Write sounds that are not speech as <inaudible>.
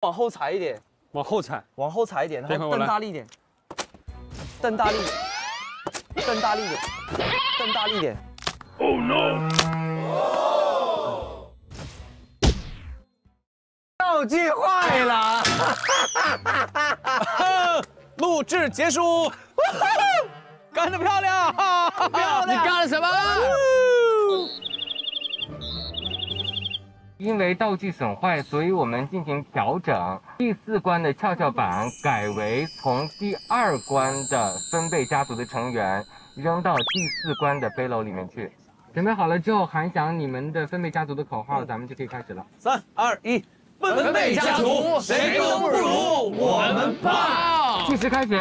往后踩一点，往后踩，往后踩一点，然后蹬大力一点，蹬大力蹬大力一点，蹬大力一点。道具坏了，<laughs> 录制结束，<laughs> 干得漂亮，漂 <laughs> 你干了什么？因为道具损坏，所以我们进行调整。第四关的跷跷板改为从第二关的分贝家族的成员扔到第四关的背篓里面去。准备好了之后，喊响你们的分贝家族的口号，咱们就可以开始了。三二一，分贝家族谁都不如我们棒！计时开始。